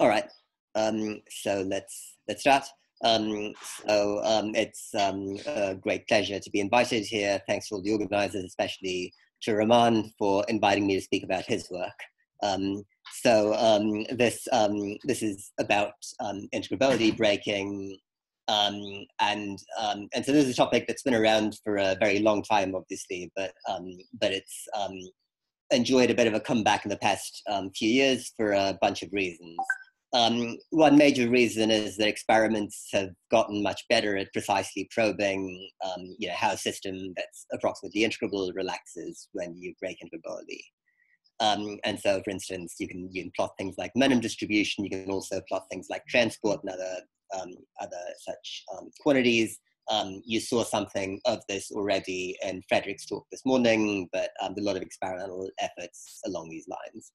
All right. Um, so let's let's start. Um, so um, it's um, a great pleasure to be invited here. Thanks to all the organizers, especially to Roman for inviting me to speak about his work. Um, so um, this this is about integrability breaking, and and so this is a topic that's been around for a very long time, obviously, but but it's enjoyed a bit of a comeback in the past few years for a bunch of reasons. Um, one major reason is that experiments have gotten much better at precisely probing, um, you know, how a system that's approximately integrable relaxes when you break integrability. Um, and so, for instance, you can, you can plot things like momentum distribution. You can also plot things like transport and other um, other such um, quantities. Um, you saw something of this already in Frederick's talk this morning, but a lot of experimental efforts along these lines.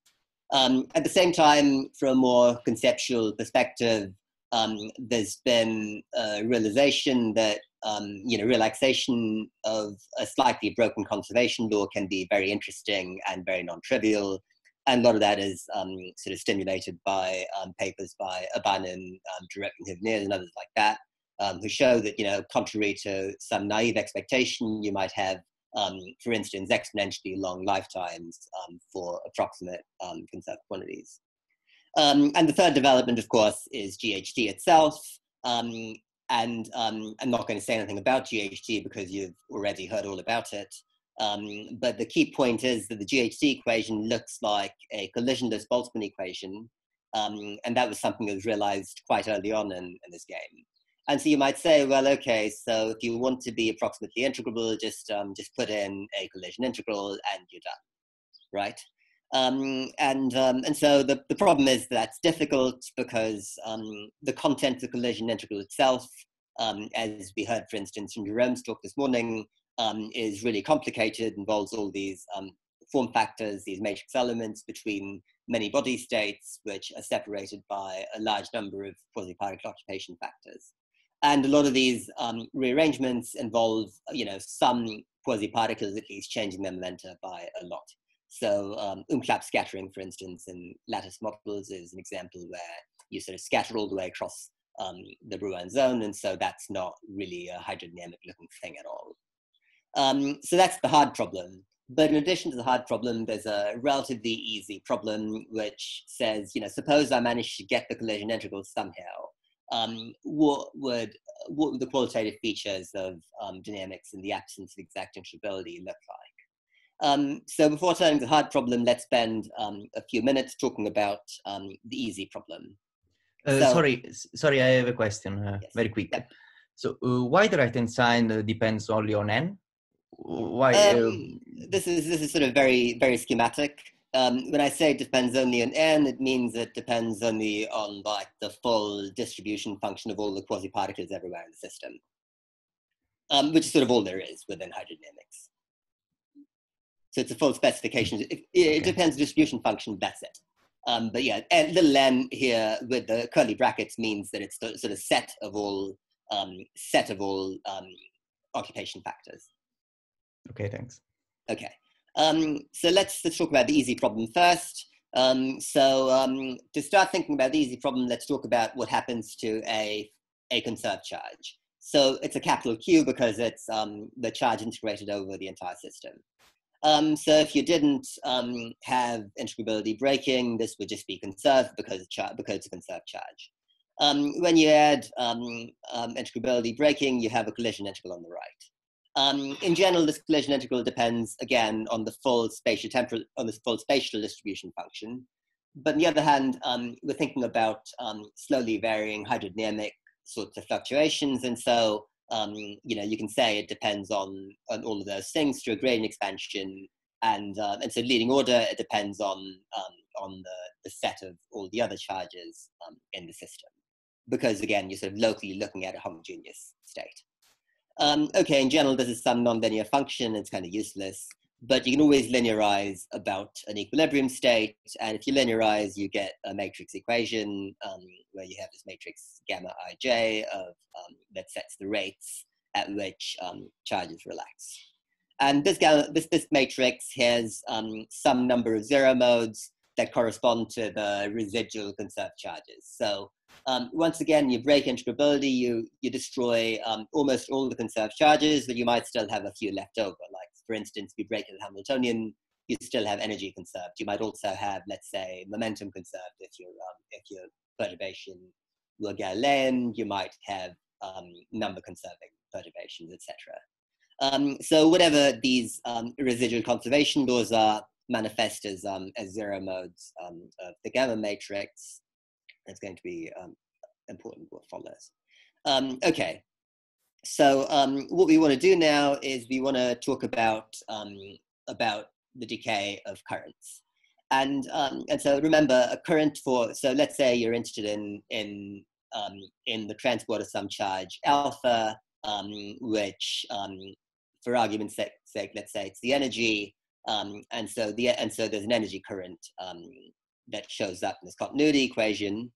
Um, at the same time, from a more conceptual perspective, um, there's been a realization that um, you know relaxation of a slightly broken conservation law can be very interesting and very non-trivial, and a lot of that is um, sort of stimulated by um, papers by Abanin, um, De Roeck and and others like that, who show that you know contrary to some naive expectation you might have um, for instance, exponentially long lifetimes um, for approximate um, conserved quantities. Um, and the third development, of course, is GHD itself. Um, and um, I'm not going to say anything about GHD because you've already heard all about it. but the key point is that the GHD equation looks like a collisionless Boltzmann equation. and that was something that was realized quite early on in, in this game. And so you might say, well, okay, so if you want to be approximately integrable, just um, just put in a collision integral and you're done, right? Um, and um, and so the, the problem is that's difficult because um, the content of the collision integral itself, um, as we heard, for instance, in Jerome's talk this morning, um, is really complicated, involves all these form factors, these matrix elements between many body states, which are separated by a large number of quasi-particle occupation factors. And a lot of these um, rearrangements involve, you know, some quasi-particles at least changing their momenta by a lot. So um, umklapp scattering, for instance, in lattice models is an example where you sort of scatter all the way across um, the Brillouin zone, and so that's not really a hydrodynamic looking thing at all. Um, so that's the hard problem. But in addition to the hard problem, there's a relatively easy problem which says, you know, suppose I manage to get the collision integral somehow um, what would what would the qualitative features of um, dynamics in the absence of exact integrability look like? Um, so before turning to the hard problem, let's spend um, a few minutes talking about um, the easy problem. Uh, so, sorry, sorry, I have a question, uh, yes. very quick. So uh, why the right-hand side uh, depends only on n? Why? Um, this is this is sort of very very schematic um, when I say it depends only on n, it means it depends only on like the full distribution function of all the quasi-particles everywhere in the system, um, which is sort of all there is within hydrodynamics. So it's a full specification. It, it depends distribution function, that's it. Um, but yeah, and little n here with the curly brackets means that it's the sort of set of all um, set of all um, occupation factors. Okay, thanks. Okay. Um, so let's, let's talk about the easy problem first. Um, so um, to start thinking about the easy problem, let's talk about what happens to a, a conserved charge. So it's a capital Q because it's um, the charge integrated over the entire system. Um, so if you didn't um, have integrability breaking, this would just be conserved because, because it's a conserved charge. when you add integrability breaking, you have a collision integral on the right. Um, in general, this collision integral depends again on the full spatial temporal on the full spatial distribution function. But on the other hand, um, we're thinking about um, slowly varying hydrodynamic sorts of fluctuations, and so um, you know you can say it depends on on all of those things through a gradient expansion, and uh, and so leading order it depends on on the, the set of all the other charges in the system, because again you're sort of locally looking at a homogeneous state. Um, okay, in general, this is some nonlinear function. It's kind of useless, but you can always linearize about an equilibrium state. And if you linearize, you get a matrix equation um, where you have this matrix gamma ij of, um, that sets the rates at which um, charges relax. And this, this, this matrix has um, some number of zero modes that correspond to the residual conserved charges. So um, once again, you break integrability, you, you destroy um, almost all the conserved charges, but you might still have a few left over. Like, for instance, if you break it Hamiltonian, you still have energy conserved. You might also have, let's say, momentum conserved if, you um, if your perturbation were Galilean. You might have um, number conserving perturbations, etc. Um, so whatever these um, residual conservation laws are, manifest as, um, as zero modes um, of the gamma matrix. That's going to be um, important what follows. Um, okay, so um, what we want to do now is we want to talk about, about the decay of currents. And, and so remember a current for, so let's say you're interested in, in, in the transport of some charge alpha, which for argument's sake, let's say it's the energy um, and so the and so there's an energy current um, that shows up in this continuity equation.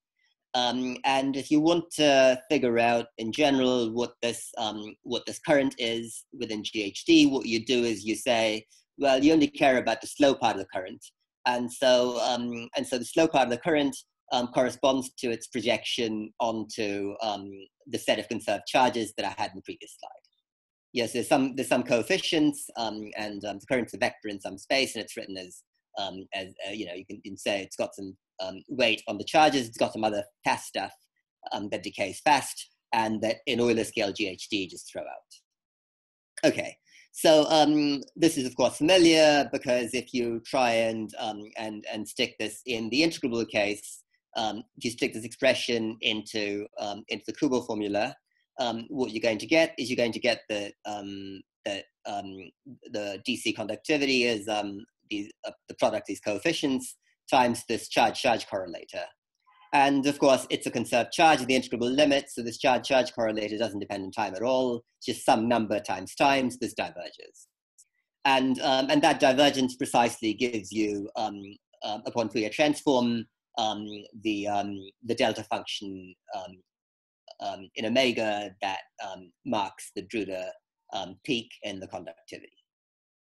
Um, and if you want to figure out in general what this um, what this current is within GHD, what you do is you say, well, you only care about the slow part of the current, and so um, and so the slow part of the current um, corresponds to its projection onto the set of conserved charges that I had in the previous slide yes, there's some there's some coefficients, um, and um, the current's a vector in some space, and it's written as um, as uh, you know, you can, you can, say it's got some um, weight on the charges. It's got some other fast stuff um, that decays fast, and that in Euler scale GHD just throw out. Okay, so um, this is of course familiar because if you try and and and stick this in the integrable case, if you stick this expression into into the Kubo formula, um, what you're going to get is you're going to get the um, the, um, the DC conductivity is um, the, uh, the product these coefficients times this charge-charge correlator. And of course, it's a conserved charge in the integrable limit, so this charge-charge correlator doesn't depend on time at all, just some number times times, this diverges. And, um, and that divergence precisely gives you, uh, upon Fourier transform, um, the, um, the delta function um, um, in omega that um, marks the Drude um, peak and the conductivity,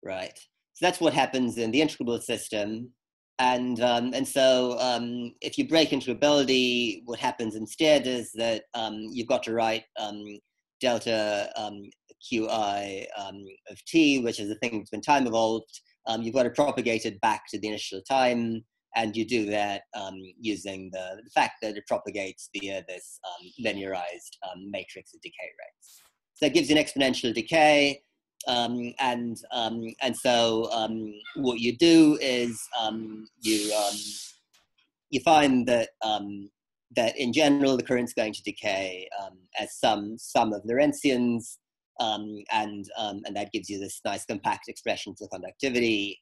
right? So that's what happens in the integrable system. And, um, and so um, if you break integrability, what happens instead is that um, you've got to write delta qi of t, which is a thing that's been time evolved. you've got to propagate it back to the initial time and you do that um, using the, fact that it propagates via this um, linearized um, matrix of decay rates. So it gives you an exponential decay, um, and um, and so um, what you do is you you find that that in general the current's going to decay as some sum of Lorentzians, and and that gives you this nice compact expression for conductivity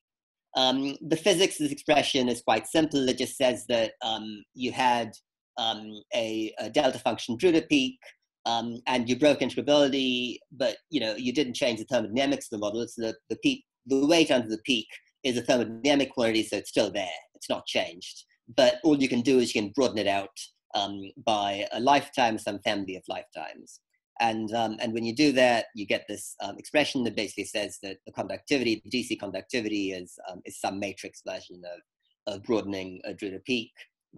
um, the physics expression is quite simple. It just says that um, you had um, a, a, delta function Drude peak, um, and you broke integrability, but you know you didn't change the thermodynamics of the model. It's the, the peak, the weight under the peak is a thermodynamic quantity, so it's still there. It's not changed. But all you can do is you can broaden it out um, by a lifetime, some family of lifetimes. And, um, and when you do that, you get this um, expression that basically says that the conductivity, the DC conductivity is, um, is some matrix version of, of broadening a Drude peak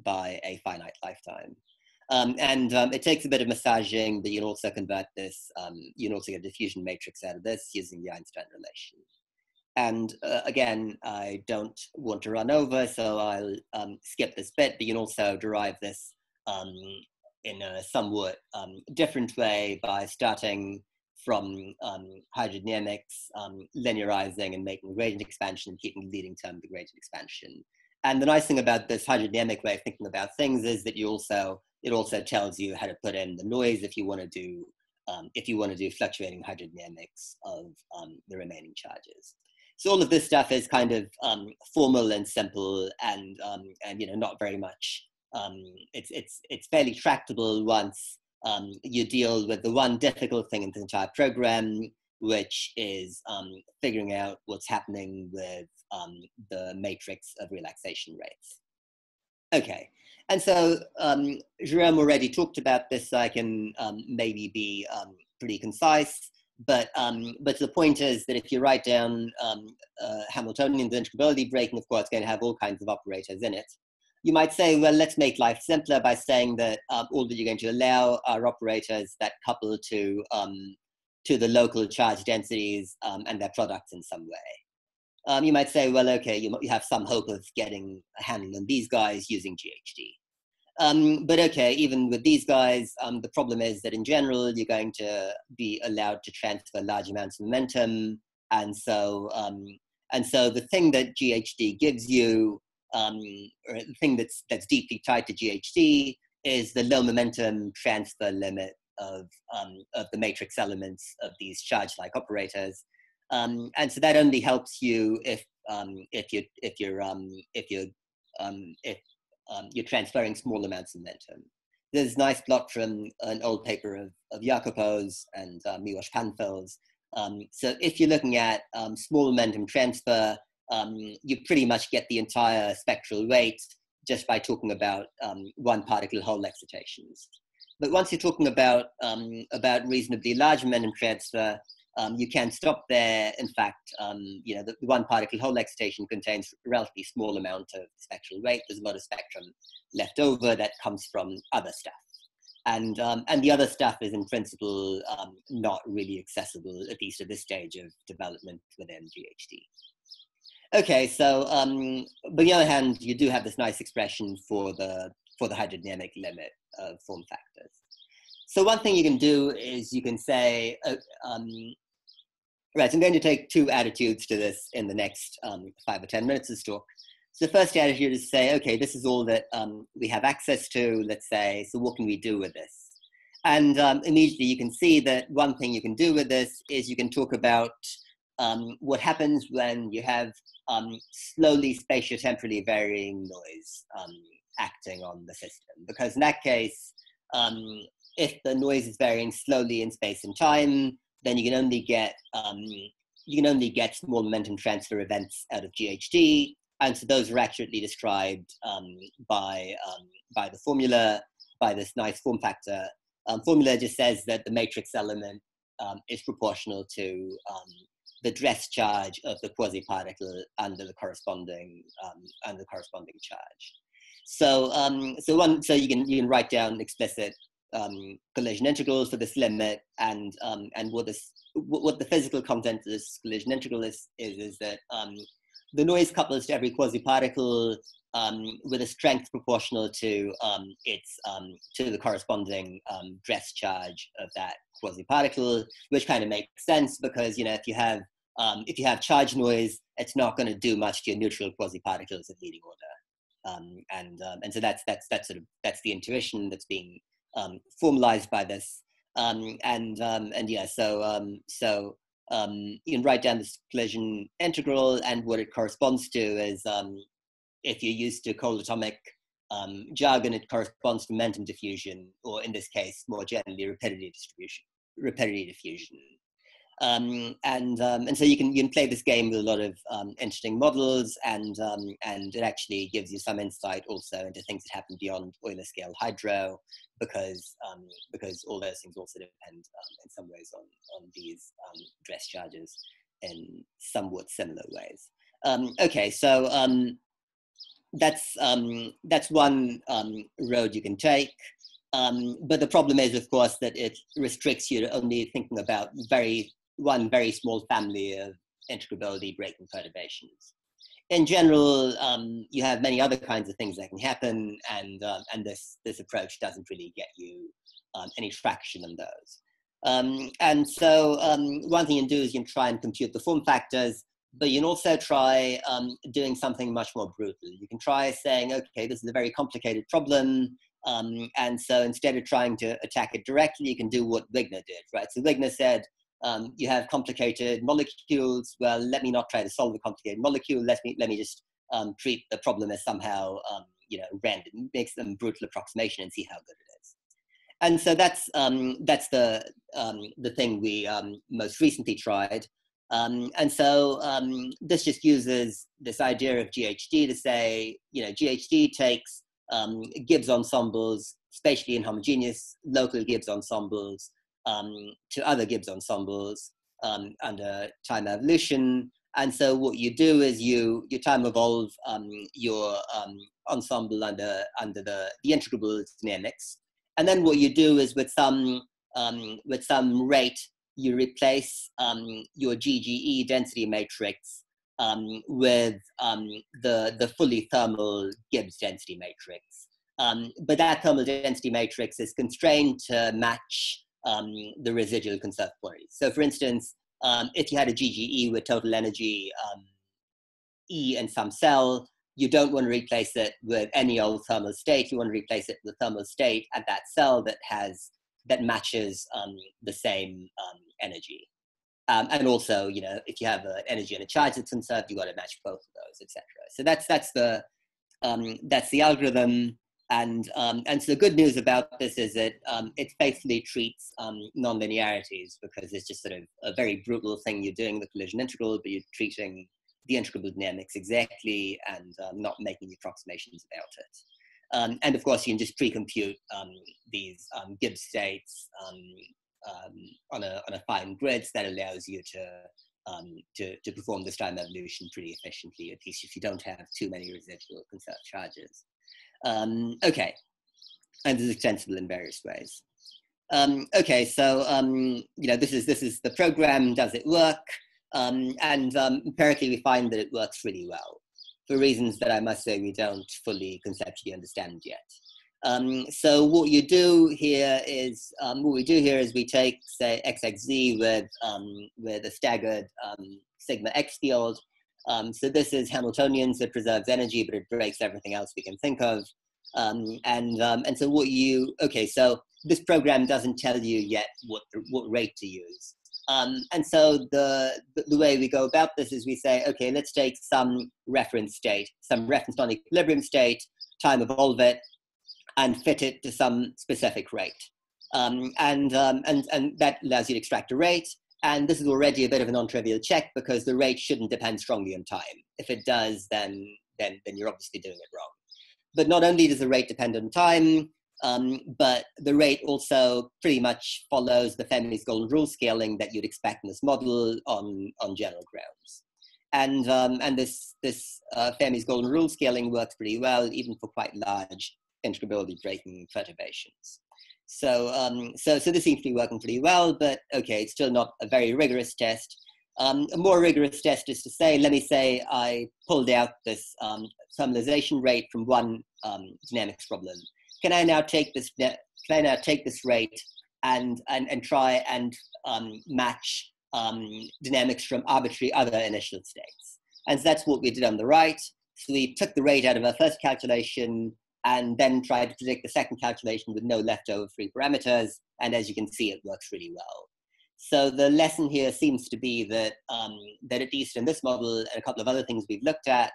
by a finite lifetime. Um, and um, it takes a bit of massaging, but you can also convert this, um, you can also get a diffusion matrix out of this using the Einstein relation. And uh, again, I don't want to run over, so I'll skip this bit, but you can also derive this um, in a somewhat um, different way by starting from um, hydrodynamics, um, linearizing and making gradient expansion and keeping the leading term the gradient expansion. And the nice thing about this hydrodynamic way of thinking about things is that you also, it also tells you how to put in the noise if you want to do, um, if you want to do fluctuating hydrodynamics of um, the remaining charges. So all of this stuff is kind of um, formal and simple and, and you know, not very much um, it's, it's, it's fairly tractable once um, you deal with the one difficult thing in the entire program, which is um, figuring out what's happening with um, the matrix of relaxation rates. Okay, and so um, Jerome already talked about this, so I can um, maybe be pretty concise. but um, but the point is that if you write down um, uh, Hamiltonian, integrability breaking, of course, going to have all kinds of operators in it. You might say, well, let's make life simpler by saying that um, all that you're going to allow are operators that couple to um, to the local charge densities um, and their products in some way. Um, you might say, well, okay, you, you have some hope of getting a handle on these guys using GHD. Um, but okay, even with these guys, um, the problem is that in general, you're going to be allowed to transfer large amounts of momentum. And so, and so the thing that GHD gives you, um, the thing that's, that's deeply tied to GHD is the low momentum transfer limit of, um, of the matrix elements of these charge-like operators. Um, and so that only helps you if, if, you, if you're, if you're if um, you're transferring small amounts of momentum. There's a nice plot from an old paper of, of Jacopo's and uh, Miłosz. Um, so if you're looking at um, small momentum transfer, um, you pretty much get the entire spectral rate just by talking about um, one particle hole excitations. But once you're talking about, um, about reasonably large momentum transfer, um, you can stop there. In fact, um, you know, the, one particle hole excitation contains a relatively small amount of spectral rate. There's a lot of spectrum left over that comes from other stuff. And, um, and the other stuff is in principle not really accessible, at least at this stage of development within GHD. Okay, so um, but on the other hand, you do have this nice expression for the, for the hydrodynamic limit of form factors. So one thing you can do is you can say, uh, um, Right, so I'm going to take two attitudes to this in the next um, five or 10 minutes of talk. So the first attitude is to say, okay, this is all that um, we have access to, let's say, so what can we do with this? And um, immediately you can see that one thing you can do with this is you can talk about um, what happens when you have um, slowly spatiotemporally varying noise um, acting on the system. Because in that case, if the noise is varying slowly in space and time, then you can only get um, you can only get small momentum transfer events out of GHD, and so those are accurately described um, by um, by the formula by this nice form factor. Um, formula just says that the matrix element um, is proportional to um, the dress charge of the quasi-particle under the corresponding and the corresponding charge. So so one so you can you can write down explicit um, collision integrals for this limit and um, and what this what the physical content of this collision integral is is, is that um, the noise couples to every quasi-particle um, with a strength proportional to um, its um, to the corresponding dress charge of that quasi-particle, which kind of makes sense because you know if you have if you have charge noise, it's not going to do much to your neutral quasi-particles of leading order. Um, and um, and so that's that's that's sort of that's the intuition that's being um, formalized by this. Um, and um, and yeah, so um, so um, you can write down this collision integral, and what it corresponds to is if you're used to cold atomic jargon, it corresponds to momentum diffusion, or in this case, more generally, rapidity distribution, rapidity diffusion. Um, and um, and so you can you can play this game with a lot of um, interesting models, and and it actually gives you some insight also into things that happen beyond Euler scale hydro, because um, because all those things also depend um, in some ways on on these um, dress charges in somewhat similar ways. Um, okay, so um, that's um, that's one road you can take. but the problem is, of course, that it restricts you to only thinking about very one very small family of integrability breaking perturbations in general, um, you have many other kinds of things that can happen, and uh, and this this approach doesn't really get you um, any traction on those. Um, and so um, one thing you can do is you can try and compute the form factors, but you can also try um, doing something much more brutal. You can try saying, okay, this is a very complicated problem, and so instead of trying to attack it directly, you can do what Wigner did, right? So Wigner said, um, you have complicated molecules. Well, let me not try to solve a complicated molecule. Let me let me just um, treat the problem as somehow um, you know random, make some brutal approximation and see how good it is. And so that's um, that's the um, the thing we um, most recently tried. and so this just uses this idea of GHD to say, you know, GHD takes Gibbs ensembles, spatially inhomogeneous local Gibbs ensembles, um, to other Gibbs ensembles um, under time evolution. And so what you do is you you time evolve um, your um, ensemble under under the, the integrable dynamics. And then what you do is with some um, with some rate, you replace um, your GGE density matrix with the, the fully thermal Gibbs density matrix. But that thermal density matrix is constrained to match um, the residual conserved quantities. So for instance, um, if you had a GGE with total energy um, E in some cell, you don't want to replace it with any old thermal state. You want to replace it with the thermal state at that cell that has that matches the same energy. Um, and also, you know, if you have an energy and a charge that's conserved, you got to match both of those, etc. So that's that's the um, that's the algorithm. And um, and so the good news about this is that um, it faithfully treats um, nonlinearities because it's just sort of a very brutal thing you're doing the collision integral, but you're treating the integrable dynamics exactly and um, not making approximations about it. and of course, you can just pre-compute these Gibbs states um, on, a, on a fine grid that allows you to, um, to, to perform this time evolution pretty efficiently, at least if you don't have too many residual conserved charges. Um, okay, and this is extensible in various ways. Um, okay, so um, you know this is this is the program. Does it work? Um, and empirically, we find that it works really well for reasons that I must say we don't fully conceptually understand yet. Um, so what you do here is, um, what we do here is we take, say, XXZ with, um, with a staggered um, sigma X field. Um, so this is Hamiltonian, so it preserves energy, but it breaks everything else we can think of. Um, and, and so what you, okay, so this program doesn't tell you yet what, what rate to use. and so the, the, the way we go about this is we say, okay, let's take some reference state, some reference non-equilibrium state, time evolve it, and fit it to some specific rate. Um, and, um, and, and that allows you to extract a rate. And this is already a bit of a non-trivial check because the rate shouldn't depend strongly on time. If it does, then, then, then you're obviously doing it wrong. But not only does the rate depend on time, um, but the rate also pretty much follows the Fermi's golden rule scaling that you'd expect in this model on, on general grounds. And, um, and this, this uh, Fermi's golden rule scaling works pretty well, even for quite large integrability breaking perturbations. So, um, so, so this seems to be working pretty well, but okay, it's still not a very rigorous test. Um, a more rigorous test is to say, let me say I pulled out this um, rate from one um, dynamics problem. Can I now take this, can I now take this rate and, and, and try and um, match um, dynamics from arbitrary other initial states? And so that's what we did on the right. So we took the rate out of our first calculation, and then try to predict the second calculation with no leftover free parameters. And as you can see, it works really well. So the lesson here seems to be that, um, that at least in this model and a couple of other things we've looked at,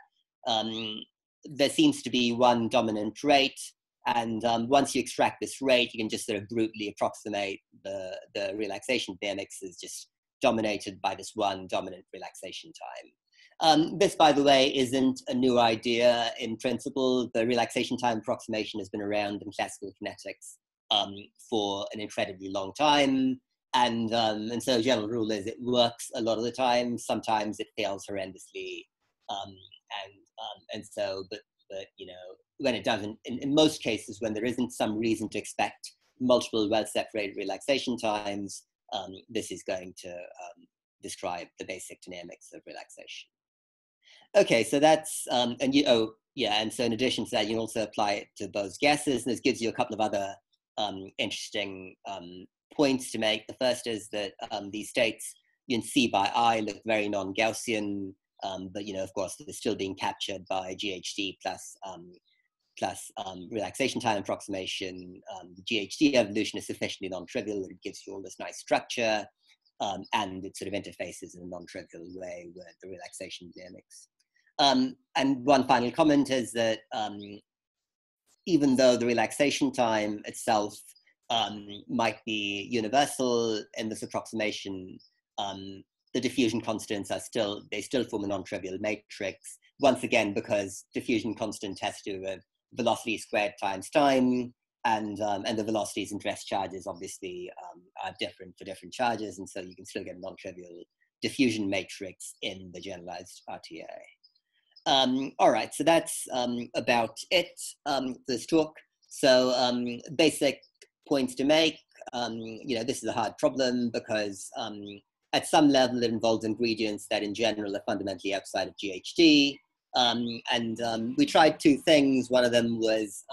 um, there seems to be one dominant rate. And um, once you extract this rate, you can just sort of brutally approximate the, the relaxation dynamics is just dominated by this one dominant relaxation time. Um, this, by the way, isn't a new idea in principle. The relaxation time approximation has been around in classical kinetics um, for an incredibly long time. And, um, and so general rule is it works a lot of the time. Sometimes it fails horrendously. Um, and, um, and so, but, but, you know, when it doesn't, in, in most cases, when there isn't some reason to expect multiple well-separated relaxation times, um, this is going to describe the basic dynamics of relaxation. Okay, so that's, um, and you, oh, yeah, and so in addition to that, you can also apply it to Bose gases, and this gives you a couple of other um, interesting um, points to make. The first is that um, these states you can see by eye look very non-Gaussian, um, but you know, of course, they're still being captured by GHD plus um, plus um, relaxation time approximation. Um, the GHD evolution is sufficiently non-trivial it gives you all this nice structure, um, and it sort of interfaces in a non-trivial way with the relaxation dynamics. Um, and one final comment is that um, even though the relaxation time itself um, might be universal in this approximation, um, the diffusion constants are still, they still form a non-trivial matrix, once again, because diffusion constant has to do with velocity squared times time, and um, and the velocities and dress charges obviously um, are different for different charges, and so you can still get a non-trivial diffusion matrix in the generalized RTA. Um, all right, so that's um, about it um, this talk. So um, basic points to make. you know, this is a hard problem because at some level it involves ingredients that in general are fundamentally outside of GHD. and we tried two things. One of them was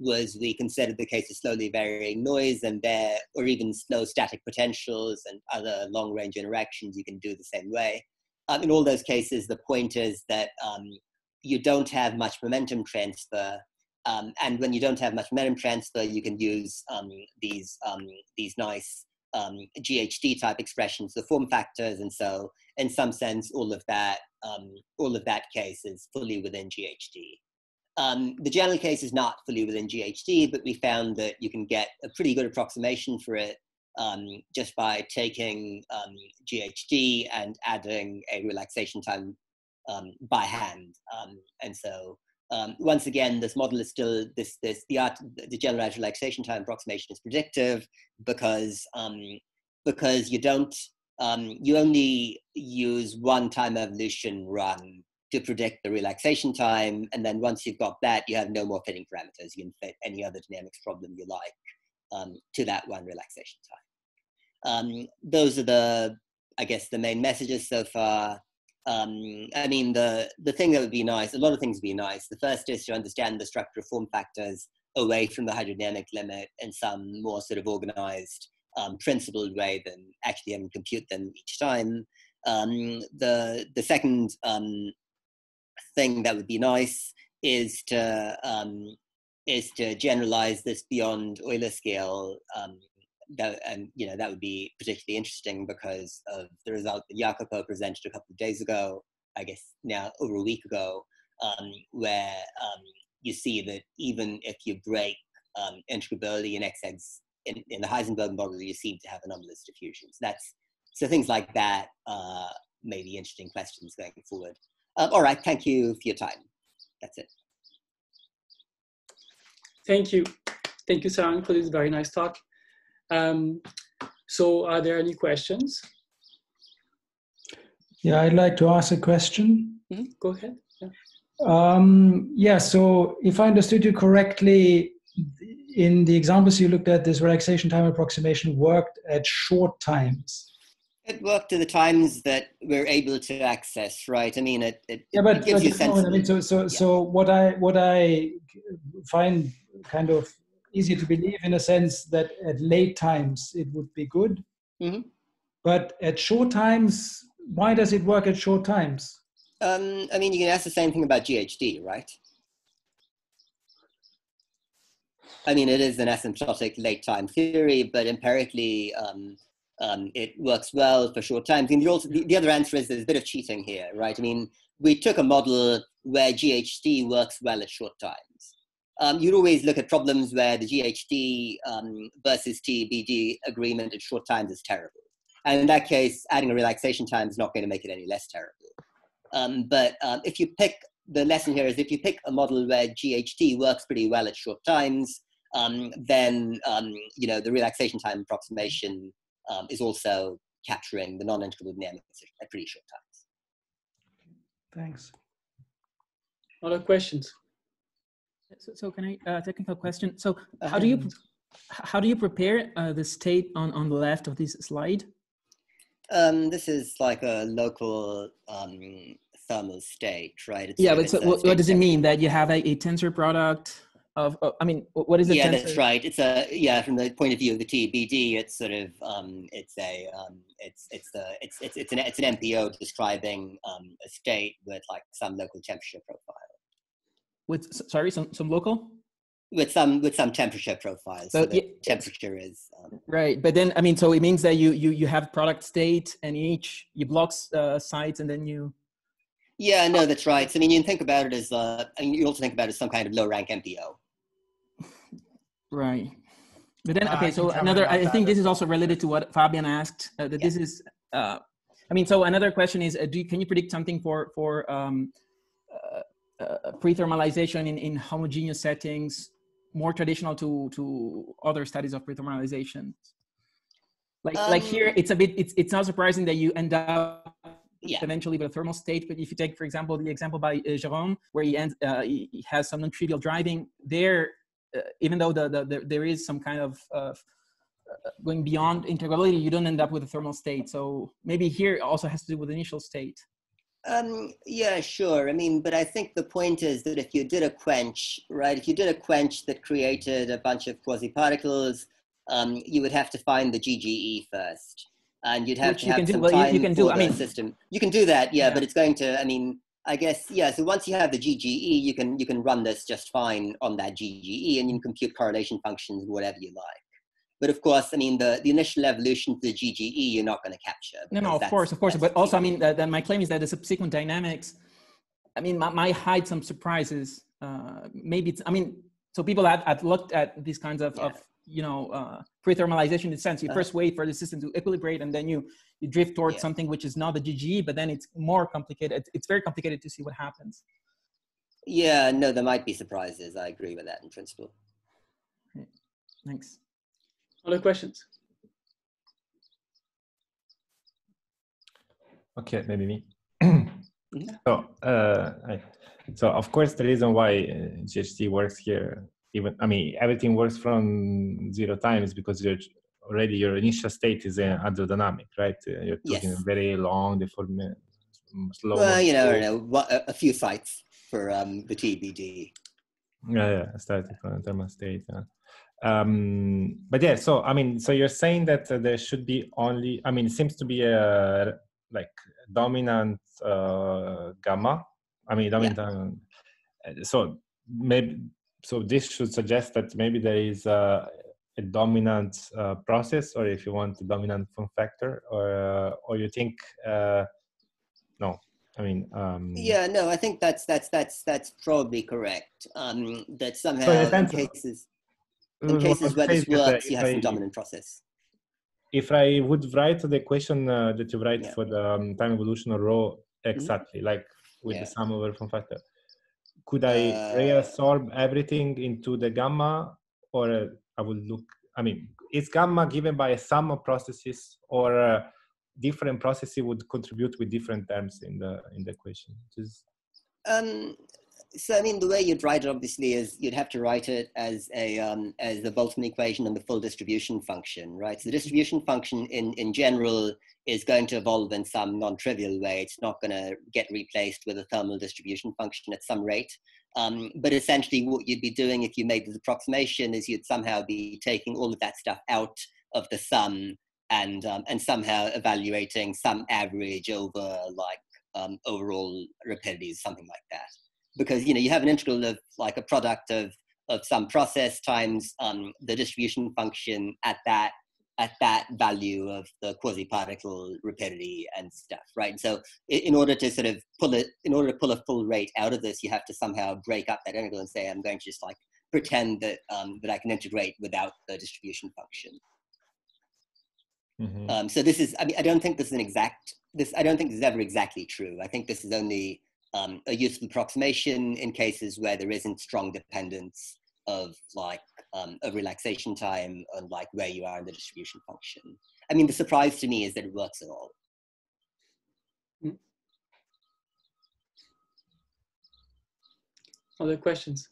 was we considered the case of slowly varying noise and there, or even slow static potentials and other long range interactions, you can do the same way. Um, in all those cases, the point is that um, you don't have much momentum transfer. Um, and when you don't have much momentum transfer, you can use um, these, um, these nice um, GHD type expressions, the form factors. And so in some sense, all of that, all of that case is fully within GHD. The general case is not fully within GHD, but we found that you can get a pretty good approximation for it um, just by taking um, GHD and adding a relaxation time um, by hand. Um, and so um, once again, this model is still this this the art the generalized relaxation time approximation is predictive because because you don't you only use one time evolution run to predict the relaxation time. And then once you've got that, you have no more fitting parameters. You can fit any other dynamics problem you like um, to that one relaxation time. Um, those are the, I guess, the main messages so far. Um, I mean, the, the thing that would be nice, a lot of things would be nice. The first is to understand the structure of form factors away from the hydrodynamic limit in some more sort of organized, um, principled way than actually having to compute them each time. Um, the the second um, thing that would be nice is to um, is to generalize this beyond Euler scale. That, and you know that would be particularly interesting because of the result that Jacopo presented a couple of days ago. I guess now over a week ago, um, where um, you see that even if you break um, integrability in XX in, in, the Heisenberg model, you seem to have anomalous diffusions. That's so things like that uh, may be interesting questions going forward. Um, all right, thank you for your time. That's it. Thank you. Thank you, Sarang, for this very nice talk. Um, so are there any questions? Yeah, I'd like to ask a question. Mm -hmm. Go ahead. Yeah. Um, yeah, so if I understood you correctly, in the examples you looked at, this relaxation time approximation worked at short times. It worked at the times that we're able to access, right? I mean, it, it, yeah, but, it gives but you sense. I mean, so so yeah. so what I what I find kind of easy to believe in a sense that at late times it would be good, mm-hmm. but at short times, why does it work at short times? Um, I mean, you can ask the same thing about GHD, right? I mean, it is an asymptotic late time theory, but empirically, um, um, it works well for short times. And the, also, the, the, other answer is there's a bit of cheating here, right? I mean, we took a model where GHD works well at short times. Um, you'd always look at problems where the GHD um, versus TEBD agreement at short times is terrible. And in that case, adding a relaxation time is not going to make it any less terrible. Um, but um, if you pick, the lesson here is if you pick a model where GHD works pretty well at short times, um, then you know the relaxation time approximation um, is also capturing the non-integrable dynamics at pretty short times. Thanks. Other questions? So, so can I uh, technical question? So how do you how do you prepare uh, the state on on the left of this slide? Um, this is like a local um, thermal state, right? It's yeah, but so what, what does it mean that you have a, a tensor product of, of I mean, what is it? Yeah, that's right. It's a yeah. From the point of view of the TEBD, it's sort of um, it's a um, it's it's a it's it's it's an it's an MPO describing um, a state with like some local temperature profile. With sorry, some some local. With some with some temperature profiles. So, so yeah, temperature is um, right. But then I mean, so it means that you you you have product state and each you block uh, sites and then you yeah, no, that's right. So, I mean, you can think about it as, uh, and you also think about it as some kind of low rank MPO. Right. But then, okay, so another, I think this is also related to what Fabian asked, uh, that yeah. this is, uh, I mean, so another question is, uh, do you, can you predict something for, for um, uh, pre-thermalization in, in homogeneous settings more traditional to to other studies of pre-thermalization? Like um, like here, it's a bit it's it's not surprising that you end up yeah. eventually with a thermal state. But if you take, for example, the example by uh, Jerome, where he ends uh, he has some non-trivial driving, there, uh, even though the, the, the, there is some kind of uh, going beyond integrability, you don't end up with a thermal state. So maybe here also has to do with initial state. Um, yeah, sure. I mean, but I think the point is that if you did a quench, right, if you did a quench that created a bunch of quasi-particles, um, you would have to find the GGE first. And you'd have Which to have some do, time you, you can do, I mean, system. You can do that, yeah, yeah, but it's going to, I mean, I guess, yeah, so once you have the GGE, you can, you can run this just fine on that GGE and you can compute correlation functions, whatever you like. But of course, I mean, the, the initial evolution to the GGE, you're not going to capture. No, no, of course, of course. But also, I mean, that, that my claim is that the subsequent dynamics, I mean, might, might hide some surprises. Uh, maybe it's, I mean, so people have, had looked at these kinds of, yeah. of you know, uh, pre-thermalization in the sense you uh, first wait for the system to equilibrate and then you, you drift towards yeah. something which is not the GGE, but then it's more complicated. It's very complicated to see what happens. Yeah, no, there might be surprises. I agree with that in principle. Thanks. Other questions? Okay, maybe me. So, uh, I, so of course, the reason why uh, GHD works here, even I mean, everything works from zero time is because you're already your initial state is uh, hydrodynamic, right? Uh, you're talking yes. very long, deform, slow. Well, you know, know, a few sites for um, the TEBD. Yeah, yeah, starting from a thermal state. Yeah um, but yeah so i mean so you're saying that uh, there should be only i mean it seems to be a like dominant uh, gamma i mean dominant yeah. uh, so maybe so this should suggest that maybe there is a, a dominant uh, process or if you want a dominant form factor or uh, or you think uh, no I mean, um, yeah, no, I think that's that's that's that's probably correct. Um, that somehow so in cases, in cases where this works, you have some dominant process. If I would write the equation uh, that you write yeah. for the um, time evolution of rho mm-hmm. exactly, mm-hmm. like with yeah. the sum over form factor, could I uh, reabsorb everything into the gamma, or uh, I would look? I mean, is gamma given by a sum of processes, or uh, different processes would contribute with different terms in the in the equation? Just um, so I mean, the way you'd write it obviously is you'd have to write it as a um, as the Boltzmann equation and the full distribution function, right? So the distribution function in in general is going to evolve in some non-trivial way. It's not going to get replaced with a thermal distribution function at some rate. Um, but essentially, what you'd be doing if you made this approximation is you'd somehow be taking all of that stuff out of the sum and um, and somehow evaluating some average over like um, overall rapidities, something like that because you know you have an integral of like a product of of some process times um, the distribution function at that at that value of the quasi-particle rapidity and stuff, right? And so in order to sort of pull it, in order to pull a full rate out of this, you have to somehow break up that integral and say, I'm going to just like pretend that um, that I can integrate without the distribution function. Mm-hmm. Um, so this is, I mean, I don't think this is an exact, this, I don't think this is ever exactly true. I think this is only um, a useful approximation in cases where there isn't strong dependence of like um, of relaxation time and like where you are in the distribution function. I mean, the surprise to me is that it works at all. Other questions?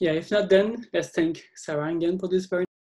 Yeah, if not then, let's thank Sarang again for this very